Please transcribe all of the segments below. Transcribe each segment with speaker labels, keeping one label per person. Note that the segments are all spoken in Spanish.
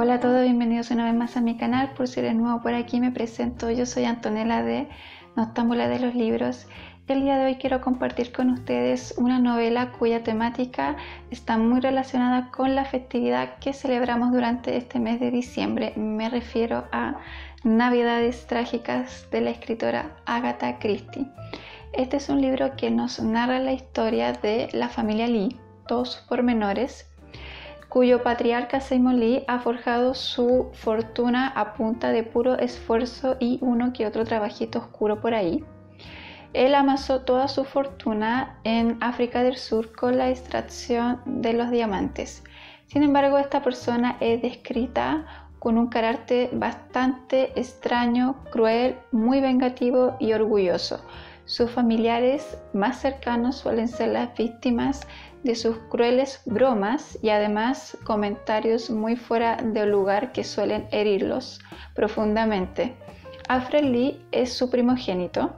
Speaker 1: Hola a todos, bienvenidos una vez más a mi canal. Por si eres nuevo por aquí, me presento. Yo soy Antonella de Noctámbula de los Libros. El día de hoy quiero compartir con ustedes una novela cuya temática está muy relacionada con la festividad que celebramos durante este mes de diciembre. Me refiero a Navidades Trágicas de la escritora Agatha Christie. Este es un libro que nos narra la historia de la familia Lee, todos sus pormenores, cuyo patriarca Simon Lee ha forjado su fortuna a punta de puro esfuerzo y uno que otro trabajito oscuro por ahí. Él amasó toda su fortuna en África del Sur con la extracción de los diamantes. Sin embargo, esta persona es descrita con un carácter bastante extraño, cruel, muy vengativo y orgulloso. Sus familiares más cercanos suelen ser las víctimas de sus crueles bromas y además comentarios muy fuera de lugar que suelen herirlos profundamente. Alfred Lee es su primogénito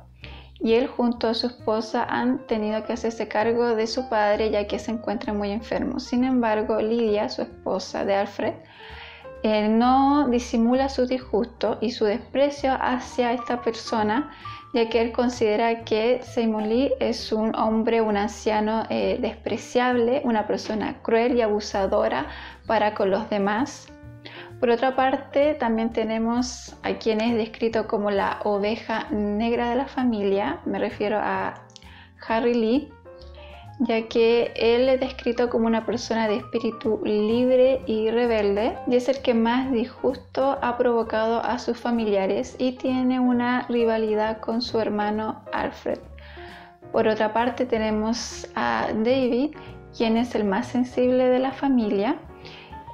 Speaker 1: y él junto a su esposa han tenido que hacerse cargo de su padre ya que se encuentra muy enfermo. Sin embargo, Lidia, su esposa de Alfred, eh, no disimula su disgusto y su desprecio hacia esta persona ya que él considera que Seymour Lee es un hombre, un anciano eh, despreciable, una persona cruel y abusadora para con los demás. Por otra parte, también tenemos a quien es descrito como la oveja negra de la familia, me refiero a Harry Lee, ya que él es descrito como una persona de espíritu libre y rebelde y es el que más disgusto ha provocado a sus familiares y tiene una rivalidad con su hermano Alfred. Por otra parte tenemos a David, quien es el más sensible de la familia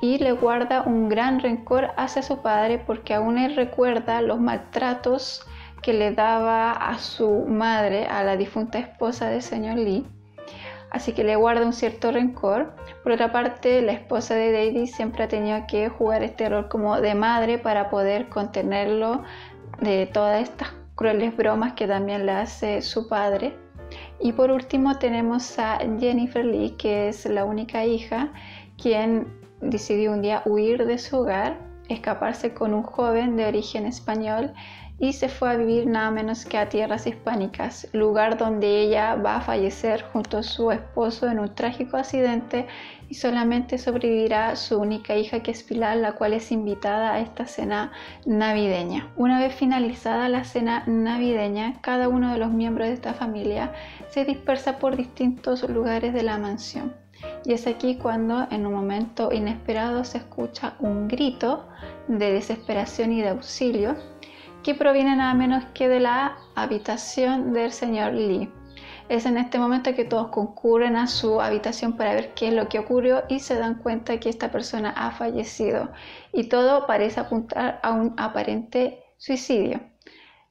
Speaker 1: y le guarda un gran rencor hacia su padre porque aún él recuerda los maltratos que le daba a su madre, a la difunta esposa del señor Lee así que le guarda un cierto rencor. Por otra parte, la esposa de David siempre ha tenido que jugar este rol como de madre para poder contenerlo de todas estas crueles bromas que también le hace su padre. Y por último tenemos a Jennifer Lee, que es la única hija, quien decidió un día huir de su hogar, escaparse con un joven de origen español y se fue a vivir nada menos que a tierras hispánicas, lugar donde ella va a fallecer junto a su esposo en un trágico accidente y solamente sobrevivirá su única hija que es Pilar, la cual es invitada a esta cena navideña. Una vez finalizada la cena navideña, cada uno de los miembros de esta familia se dispersa por distintos lugares de la mansión. Y es aquí cuando en un momento inesperado se escucha un grito de desesperación y de auxilio que proviene nada menos que de la habitación del señor Lee. Es en este momento que todos concurren a su habitación para ver qué es lo que ocurrió y se dan cuenta que esta persona ha fallecido y todo parece apuntar a un aparente suicidio.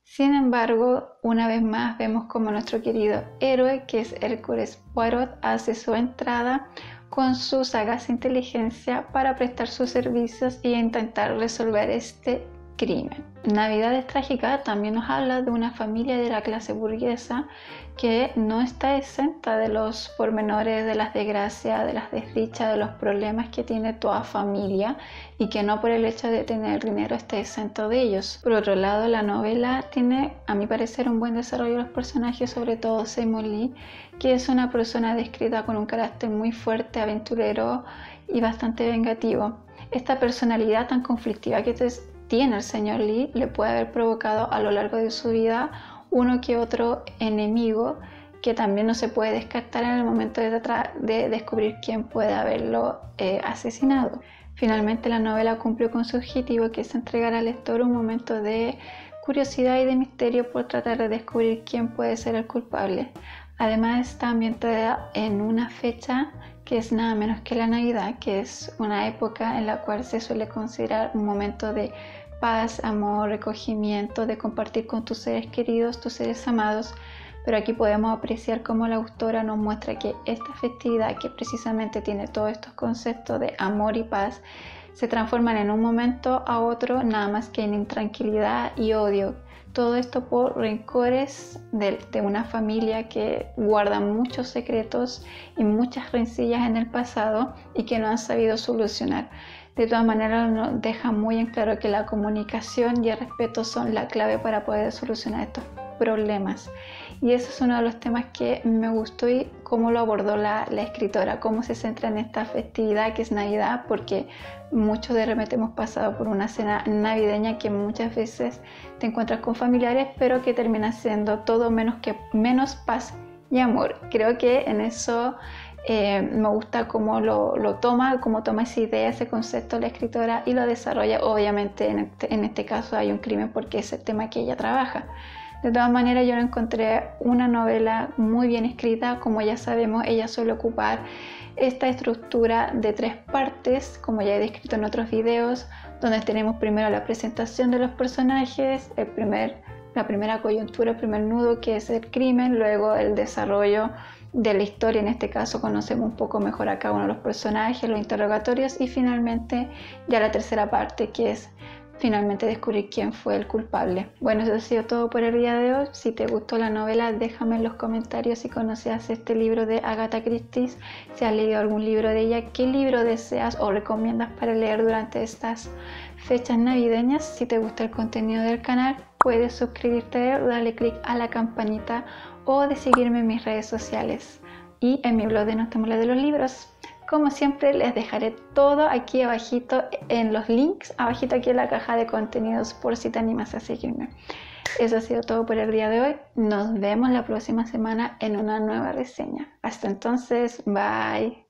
Speaker 1: Sin embargo, una vez más vemos como nuestro querido héroe, que es Hércules Poirot, hace su entrada con su sagaz inteligencia para prestar sus servicios y intentar resolver este crimen. Navidades Trágica también nos habla de una familia de la clase burguesa que no está exenta de los pormenores, de las desgracias, de las desdichas, de los problemas que tiene toda familia y que no por el hecho de tener dinero está exento de ellos. Por otro lado, la novela tiene, a mi parecer, un buen desarrollo de los personajes, sobre todo Seymour Lee, que es una persona descrita con un carácter muy fuerte, aventurero y bastante vengativo. Esta personalidad tan conflictiva que tiene el señor Lee le puede haber provocado a lo largo de su vida uno que otro enemigo que también no se puede descartar en el momento de, de descubrir quién puede haberlo eh, asesinado. Finalmente la novela cumplió con su objetivo que es entregar al lector un momento de curiosidad y de misterio por tratar de descubrir quién puede ser el culpable. Además está ambientada en una fecha que es nada menos que la Navidad, que es una época en la cual se suele considerar un momento de paz, amor, recogimiento, de compartir con tus seres queridos, tus seres amados, pero aquí podemos apreciar cómo la autora nos muestra que esta festividad, que precisamente tiene todos estos conceptos de amor y paz, se transforman en un momento a otro nada más que en intranquilidad y odio. Todo esto por rencores de, una familia que guarda muchos secretos y muchas rencillas en el pasado y que no han sabido solucionar. De todas maneras, nos deja muy en claro que la comunicación y el respeto son la clave para poder solucionar estos problemas. Y ese es uno de los temas que me gustó y cómo lo abordó la, escritora, cómo se centra en esta festividad que es Navidad, porque muchos de repente hemos pasado por una cena navideña que muchas veces te encuentras con familiares, pero que termina siendo todo menos, que, menos paz y amor. Creo que en eso eh, me gusta cómo lo, lo, toma, cómo toma esa idea, ese concepto la escritora y lo desarrolla. Obviamente en este, en este caso hay un crimen porque es el tema que ella trabaja. De todas maneras, yo encontré una novela muy bien escrita. Como ya sabemos, ella suele ocupar esta estructura de tres partes, como ya he descrito en otros videos, donde tenemos primero la presentación de los personajes, el primer, la primera coyuntura, el primer nudo que es el crimen, luego el desarrollo de la historia, en este caso conocemos un poco mejor a cada uno de los personajes, los interrogatorios y finalmente ya la tercera parte que es finalmente descubrir quién fue el culpable. Bueno, eso ha sido todo por el día de hoy. Si te gustó la novela, déjame en los comentarios si conocías este libro de Agatha Christie, si has leído algún libro de ella, qué libro deseas o recomiendas para leer durante estas fechas navideñas. Si te gusta el contenido del canal, puedes suscribirte, darle clic a la campanita o de seguirme en mis redes sociales y en mi blog de No de los libros. Como siempre les dejaré todo aquí abajito en los links, abajito aquí en la caja de contenidos por si te animas a seguirme. Eso ha sido todo por el día de hoy. Nos vemos la próxima semana en una nueva reseña. Hasta entonces, bye.